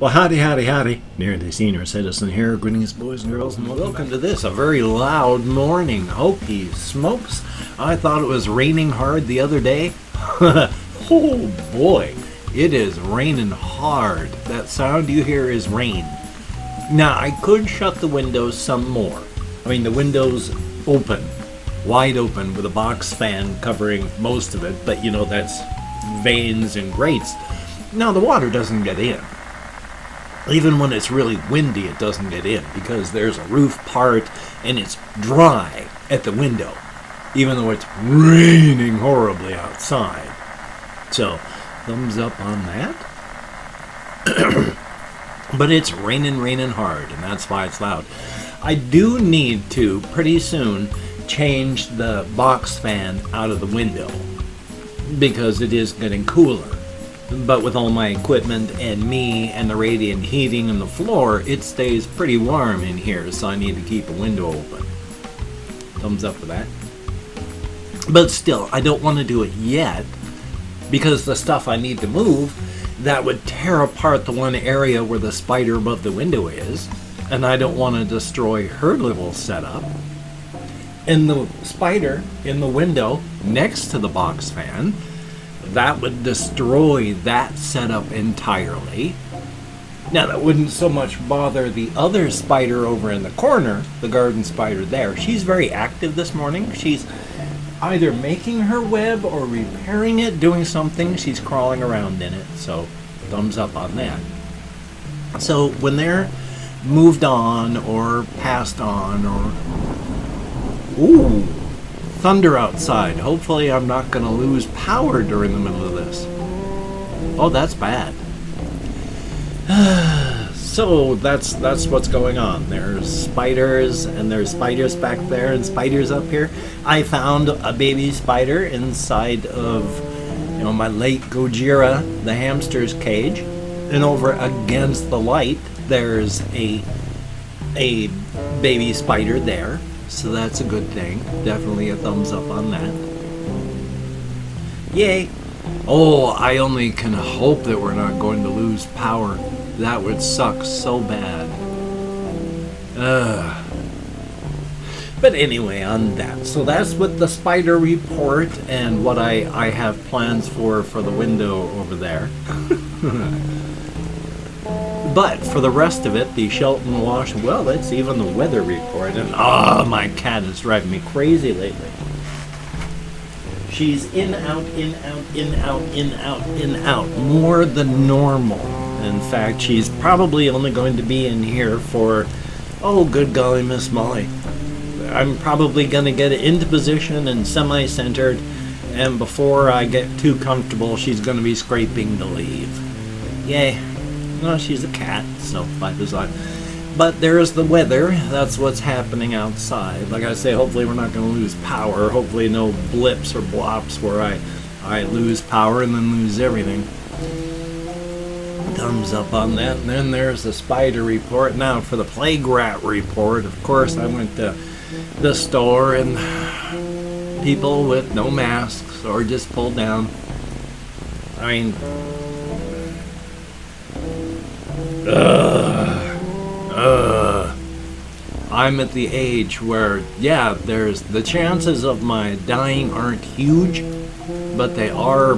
Well, howdy, howdy, howdy. Nearly senior citizen here. Greetings, boys and girls, and welcome to this, a very loud morning. Oh, Hokey smokes. I thought it was raining hard the other day. oh boy, it is raining hard. That sound you hear is rain. Now, I could shut the windows some more. I mean, the windows open, wide open, with a box fan covering most of it, but you know, that's vanes and grates. Now, the water doesn't get in. Even when it's really windy, it doesn't get in because there's a roof part and it's dry at the window, even though it's raining horribly outside. So, thumbs up on that. but it's raining, raining hard, and that's why it's loud. I do need to pretty soon change the box fan out of the window because it is getting cooler. But with all my equipment and me and the radiant heating and the floor, it stays pretty warm in here, so I need to keep a window open. Thumbs up for that. But still, I don't want to do it yet because the stuff I need to move that would tear apart the one area where the spider above the window is, and I don't want to destroy her little setup. And the spider in the window next to the box fan that would destroy that setup entirely. Now, that wouldn't so much bother the other spider over in the corner, the garden spider there. She's very active this morning. She's either making her web or repairing it, doing something. She's crawling around in it, so thumbs up on that. So, when they're moved on or passed on or. Ooh! Thunder outside. Hopefully I'm not going to lose power during the middle of this. Oh, that's bad. so that's that's what's going on. There's spiders and there's spiders back there and spiders up here. I found a baby spider inside of you know my late Gojira, the hamster's cage, and over against the light there's a a baby spider there so that's a good thing. Definitely a thumbs up on that. Yay! Oh, I only can hope that we're not going to lose power. That would suck so bad. Ugh. But anyway, on that. So that's what the spider report and what I, I have plans for for the window over there. But for the rest of it, the Shelton Wash, well, it's even the weather report. And oh, my cat is driving me crazy lately. She's in, out, in, out, in, out, in, out, in, out, more than normal. In fact, she's probably only going to be in here for, oh, good golly, Miss Molly. I'm probably going to get it into position and semi centered, and before I get too comfortable, she's going to be scraping to leave. Yay. No, she's a cat, so by design. But there's the weather. That's what's happening outside. Like I say, hopefully we're not going to lose power. Hopefully no blips or blops where I, I lose power and then lose everything. Thumbs up on that. And then there's the spider report. Now for the plague rat report, of course, I went to the store and people with no masks or just pulled down. I mean, Ugh. Ugh. I'm at the age where, yeah, there's the chances of my dying aren't huge, but they are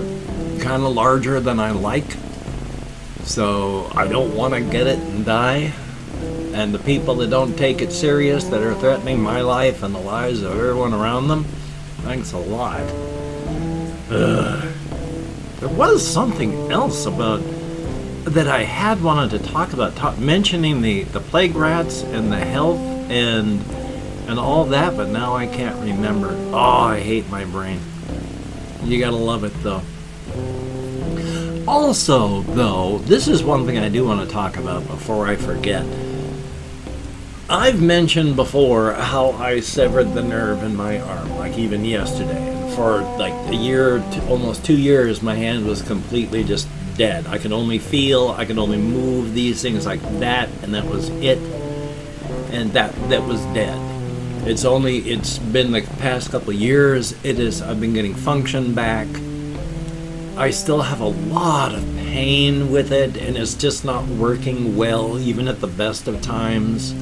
kind of larger than I like. So I don't want to get it and die. And the people that don't take it serious, that are threatening my life and the lives of everyone around them, thanks a lot. Ugh. There was something else about that I had wanted to talk about, mentioning the, the plague rats and the health and and all that, but now I can't remember. Oh, I hate my brain. You gotta love it though. Also, though, this is one thing I do want to talk about before I forget. I've mentioned before how I severed the nerve in my arm, like even yesterday. And for like a year, almost two years, my hand was completely just dead. I can only feel, I can only move these things like that, and that was it. And that that was dead. It's only it's been the past couple years. It is I've been getting function back. I still have a lot of pain with it and it's just not working well, even at the best of times.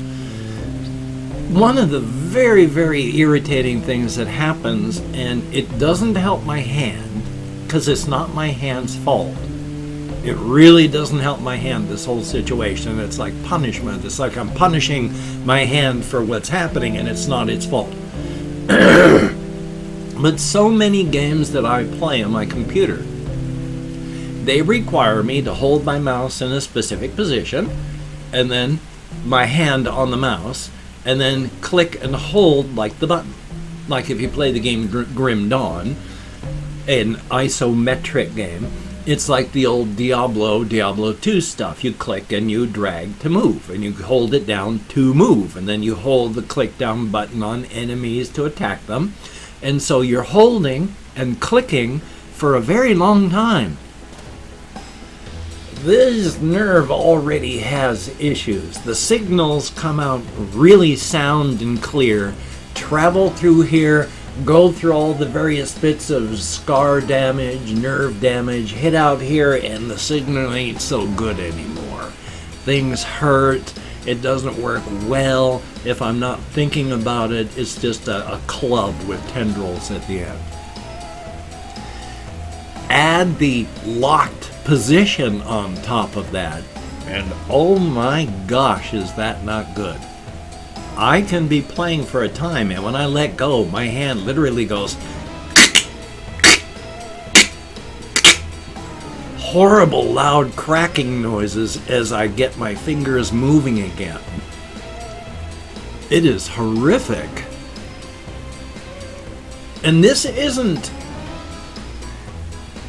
One of the very, very irritating things that happens, and it doesn't help my hand, because it's not my hand's fault. It really doesn't help my hand, this whole situation. It's like punishment. It's like I'm punishing my hand for what's happening, and it's not its fault. but so many games that I play on my computer they require me to hold my mouse in a specific position and then my hand on the mouse and then click and hold like the button. Like if you play the game Grim Dawn, an isometric game, it's like the old Diablo, Diablo 2 stuff. You click and you drag to move, and you hold it down to move, and then you hold the click down button on enemies to attack them. And so you're holding and clicking for a very long time this nerve already has issues. The signals come out really sound and clear, travel through here, go through all the various bits of scar damage, nerve damage, hit out here, and the signal ain't so good anymore. Things hurt, it doesn't work well. If I'm not thinking about it, it's just a, a club with tendrils at the end. Add the locked position on top of that. And oh my gosh, is that not good. I can be playing for a time, and when I let go, my hand literally goes. Horrible loud cracking noises as I get my fingers moving again. It is horrific. And this isn't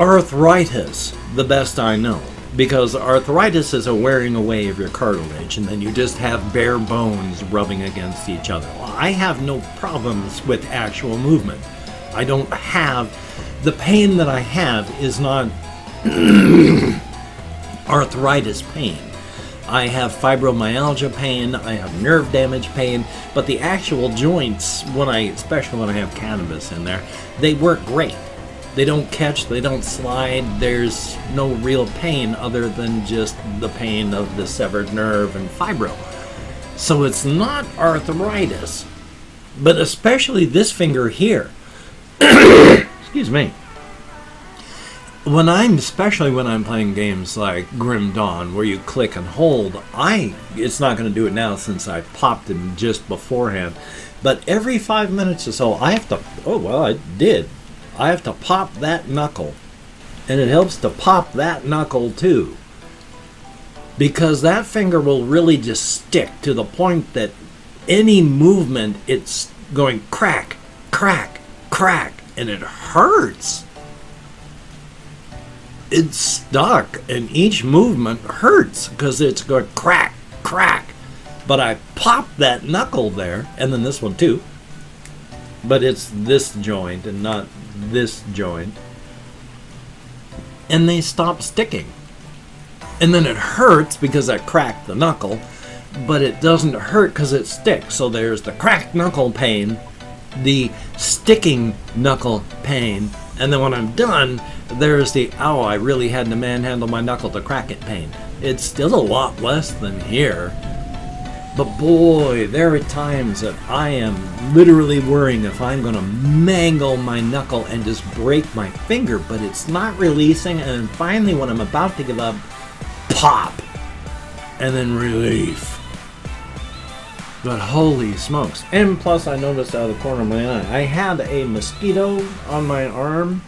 arthritis the best I know. Because arthritis is a wearing away of your cartilage, and then you just have bare bones rubbing against each other. Well, I have no problems with actual movement. I don't have. The pain that I have is not arthritis pain. I have fibromyalgia pain, I have nerve damage pain, but the actual joints, when I, especially when I have cannabis in there, they work great. They don't catch, they don't slide, there's no real pain other than just the pain of the severed nerve and fibro. So it's not arthritis, but especially this finger here. Excuse me. When I'm, especially when I'm playing games like Grim Dawn, where you click and hold, I, it's not going to do it now since I popped him just beforehand, but every five minutes or so, I have to, oh, well, I did I have to pop that knuckle. And it helps to pop that knuckle too. Because that finger will really just stick to the point that any movement, it's going crack, crack, crack, and it hurts. It's stuck, and each movement hurts because it's going crack, crack. But I pop that knuckle there, and then this one too. But it's this joint and not this joint and they stop sticking. And then it hurts because I cracked the knuckle, but it doesn't hurt because it sticks. So there's the cracked knuckle pain, the sticking knuckle pain, and then when I'm done, there's the oh, I really had to manhandle my knuckle to crack it pain. It's still a lot less than here, but boy, there are times that I am literally worrying if I'm going to mangle my knuckle and just break my finger, but it's not releasing. And finally, when I'm about to give up, pop! And then relief. But holy smokes. And plus, I noticed out of the corner of my eye, I had a mosquito on my arm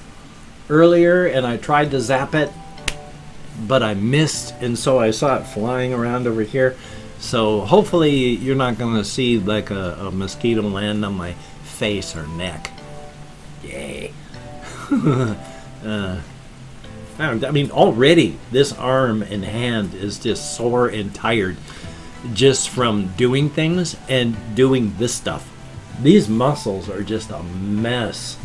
earlier and I tried to zap it, but I missed, and so I saw it flying around over here. So hopefully you're not going to see like a, a, mosquito land on my face or neck. Yay. uh, I mean, already this arm and hand is just sore and tired just from doing things and doing this stuff. These muscles are just a mess.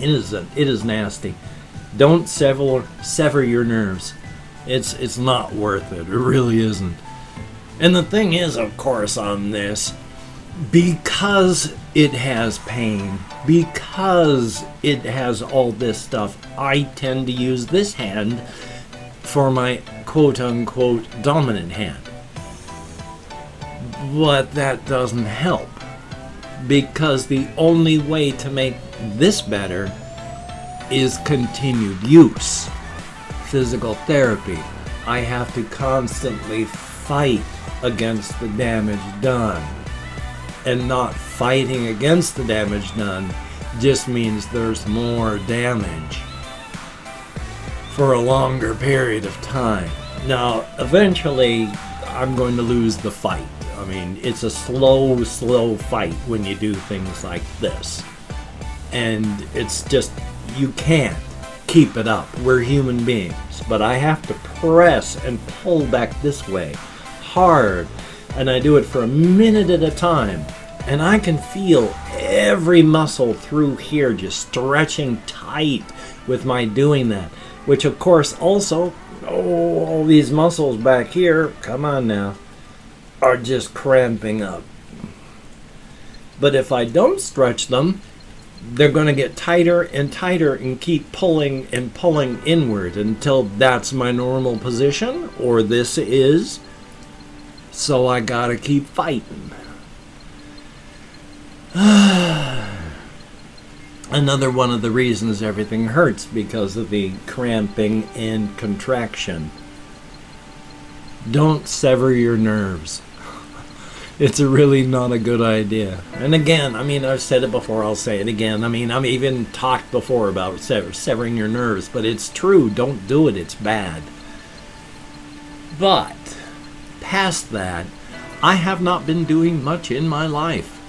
It is a, it is nasty. Don't sever sever your nerves. It's it's not worth it. It really isn't. And the thing is, of course, on this, because it has pain, because it has all this stuff, I tend to use this hand for my quote unquote dominant hand. But that doesn't help because the only way to make this better is continued use. Physical therapy. I have to constantly fight against the damage done. And not fighting against the damage done just means there's more damage for a longer period of time. Now, eventually, I'm going to lose the fight. I mean, it's a slow, slow fight when you do things like this. And it's just, you can't keep it up. We're human beings. But I have to press and pull back this way hard. And I do it for a minute at a time. And I can feel every muscle through here just stretching tight with my doing that. Which, of course, also, oh, all these muscles back here, come on now, are just cramping up. But if I don't stretch them, they're going to get tighter and tighter and keep pulling and pulling inward until that's my normal position or this is. So I got to keep fighting. Another one of the reasons everything hurts because of the cramping and contraction. Don't sever your nerves it's really not a good idea. And again, I mean, I've said it before, I'll say it again. I mean, I've even talked before about sever- severing your nerves, but it's true. Don't do it, it's bad. But, past that, I have not been doing much in my life.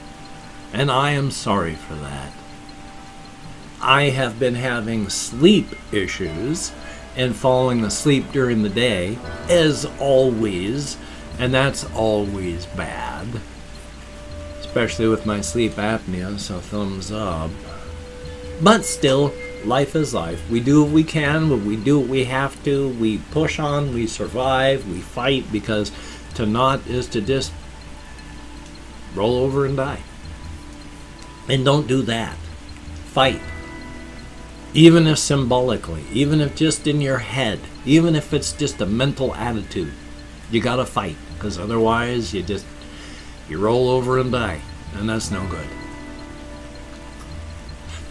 And I am sorry for that. I have been having sleep issues and falling asleep during the day, as always and that's always bad. Especially with my sleep apnea, so thumbs up. But still, life is life. We do what we can, but we do what we have to. We push on, we survive, we fight because to not is to just roll over and die. And don't do that. Fight. Even if symbolically, even if just in your head, even if it's just a mental attitude, you gotta fight because otherwise you just you roll over and die and that's no good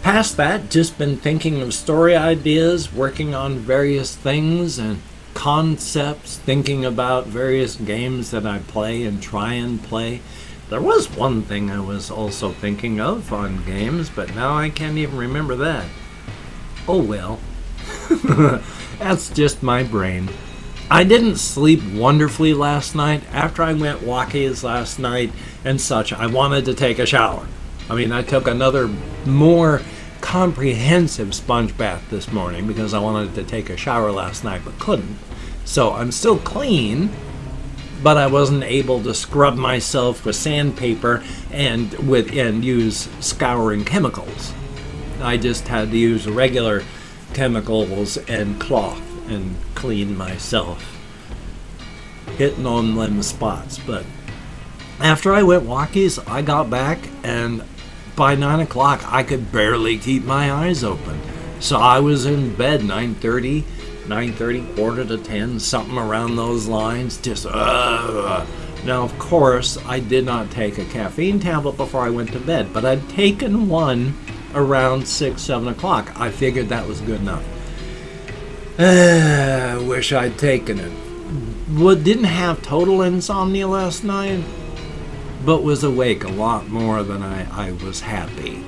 past that just been thinking of story ideas working on various things and concepts thinking about various games that i play and try and play there was one thing i was also thinking of on games but now i can't even remember that oh well that's just my brain I didn't sleep wonderfully last night. After I went walkies last night and such, I wanted to take a shower. I mean, I took another more comprehensive sponge bath this morning because I wanted to take a shower last night but couldn't. So I'm still clean, but I wasn't able to scrub myself with sandpaper and with and use scouring chemicals. I just had to use regular chemicals and cloth and clean myself. Hitting on them spots. But after I went walkies, I got back and by 9 o'clock I could barely keep my eyes open. So I was in bed 9.30, 9.30, quarter to 10, something around those lines. Just, uh. Now, of course, I did not take a caffeine tablet before I went to bed, but I'd taken one around 6, 7 o'clock. I figured that was good enough. I wish I'd taken it. Well, didn't have total insomnia last night, but was awake a lot more than I, I was happy.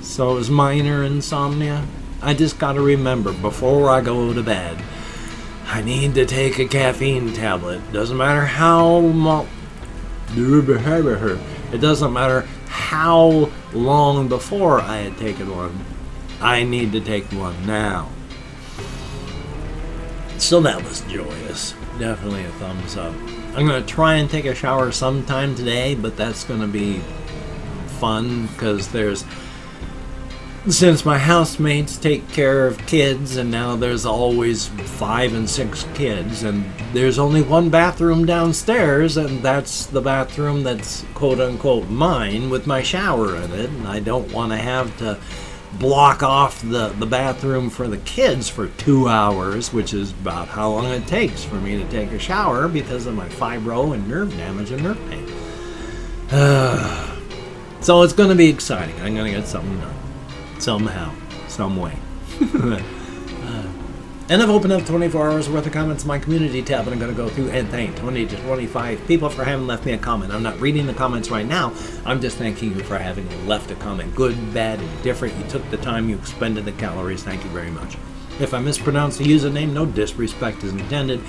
So it was minor insomnia. I just gotta remember before I go to bed, I need to take a caffeine tablet. Doesn't matter how much. It doesn't matter how long before I had taken one. I need to take one now. So that was joyous. Definitely a thumbs up. I'm to try and take a shower sometime today, but that's to be fun because there's. Since my housemates take care of kids, and now there's always five and six kids, and there's only one bathroom downstairs, and that's the bathroom that's quote unquote mine with my shower in it, and I don't want to have to block off the, the bathroom for the kids for two hours, which is about how long it takes for me to take a shower because of my fibro and nerve damage and nerve pain. so it's going to be exciting. I'm going to get something done. Somehow, some way. And I've opened up 24 hours worth of comments in my community tab, and I'm going to go through and thank 20 to 25 people for having left me a comment. I'm not reading the comments right now. I'm just thanking you for having left a comment. Good, bad, and different. You took the time, you expended the calories. Thank you very much. If I mispronounce the username, no disrespect is intended.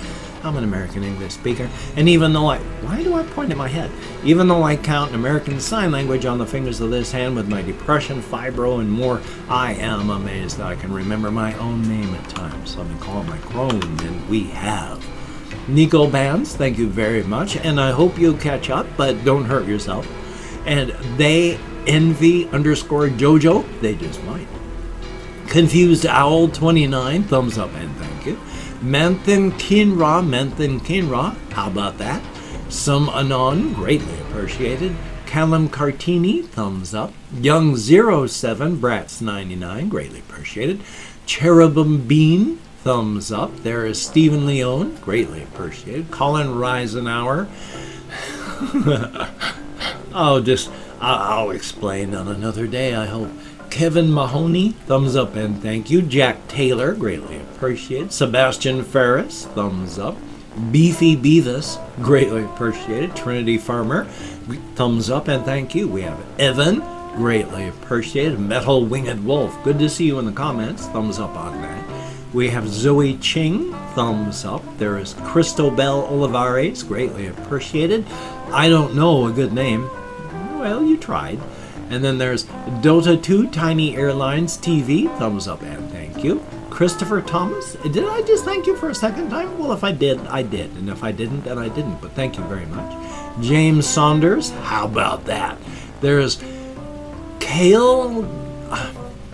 I'm an American English speaker, and even though I. Why do I point at my head? Even though I count American Sign Language on the fingers of this hand with my depression, fibro, and more, I am amazed that I can remember my own name at times. Let me call my Chrome, and we have. Nico Bands, thank you very much, and I hope you catch up, but don't hurt yourself. And they envy underscore JoJo, they just might. Confused Owl 29, thumbs up and thank you. Manthan Kinra, Manthan Kinra, how about that? Some Anon, greatly appreciated. Callum Cartini, thumbs up. Young 07, Brats 99, greatly appreciated. Cherubim Bean, thumbs up. There is Stephen Leone, greatly appreciated. Colin Reisenauer. oh, just, I'll explain on another day, I hope. Kevin Mahoney, thumbs up and thank you. Jack Taylor, greatly appreciated. Sebastian Ferris, thumbs up. Beefy Beavis, greatly appreciated. Trinity Farmer, thumbs up and thank you. We have Evan, greatly appreciated. Metal Winged Wolf, good to see you in the comments. Thumbs up on that. We have Zoe Ching, thumbs up. There is Cristobel Olivares, greatly appreciated. I don't know a good name. Well, you tried. And then there's Dota 2 Tiny Airlines TV. Thumbs up and thank you. Christopher Thomas. Did I just thank you for a second time? Well, if I did, I did. And if I didn't, then I didn't. But thank you very much. James Saunders. How about that? There's Kale.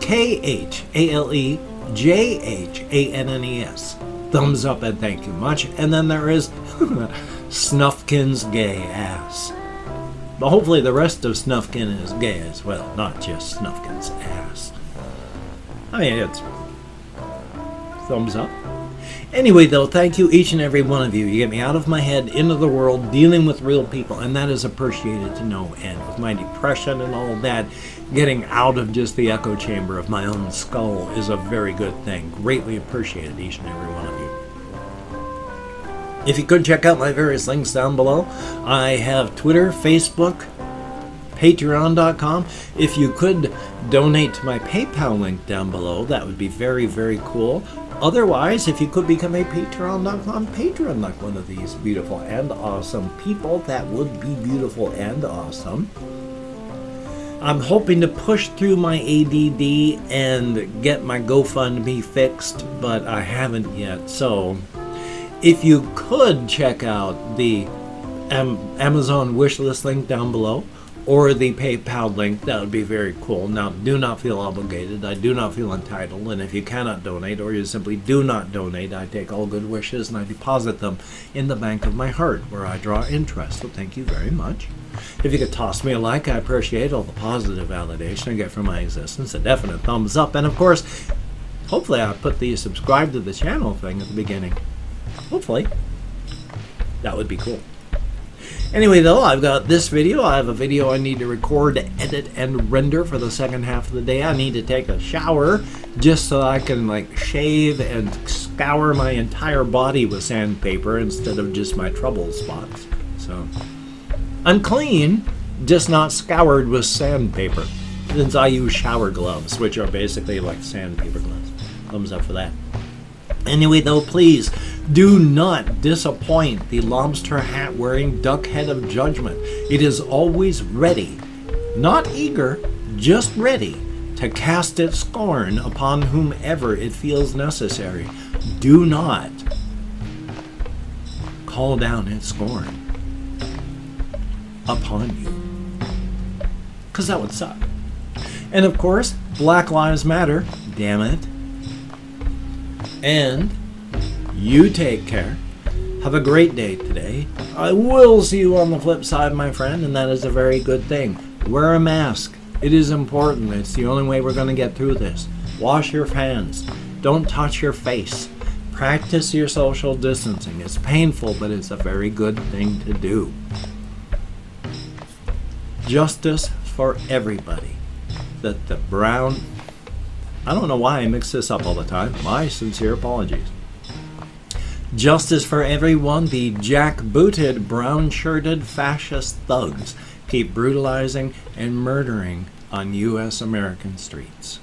K H A L E J H A N N E S. Thumbs up and thank you much. And then there is Snufkin's Gay Ass. But hopefully the rest of Snufkin is gay as well, not just Snufkin's ass. I mean, it's thumbs up. Anyway, though, thank you each and every one of you. You get me out of my head, into the world, dealing with real people, and that is appreciated to no end. With my depression and all that, getting out of just the echo chamber of my own skull is a very good thing. Greatly appreciated, each and every one of you. If you could check out my various links down below, I have Twitter, Facebook, Patreon.com. If you could donate to my PayPal link down below, that would be very, very cool. Otherwise, if you could become a Patreon.com patron like one of these beautiful and awesome people, that would be beautiful and awesome. I'm hoping to push through my ADD and get my GoFundMe fixed, but I haven't yet. So if you could check out the Amazon wishlist link down below or the PayPal link, that would be very cool. Now, do not feel obligated. I do not feel entitled. And if you cannot donate or you simply do not donate, I take all good wishes and I deposit them in the bank of my heart where I draw interest. So thank you very much. If you could toss me a like, I appreciate all the positive validation I get from my existence, a definite thumbs up, and of course, hopefully I put the subscribe to the channel thing at the beginning. Hopefully. That would be cool. Anyway, though, I've got this video. I have a video I need to record, edit, and render for the second half of the day. I need to take a shower just so I can, like, shave and scour my entire body with sandpaper instead of just my trouble spots. So, I'm clean, just not scoured with sandpaper. Since I use shower gloves, which are basically like sandpaper gloves. Thumbs up for that. Anyway, though, please do not disappoint the lobster hat wearing duck head of judgment. It is always ready, not eager, just ready to cast its scorn upon whomever it feels necessary. Do not call down its scorn upon you. Because that would suck. And of course, Black Lives Matter, damn it. And you take care. Have a great day today. I will see you on the flip side, my friend, and that is a very good thing. Wear a mask. It is important. It's the only way we're going to get through this. Wash your hands. Don't touch your face. Practice your social distancing. It's painful, but it's a very good thing to do. Justice for everybody. That the brown. I don't know why I mix this up all the time. My sincere apologies. Justice for everyone, the jack-booted, brown-shirted fascist thugs keep brutalizing and murdering on U.S. American streets.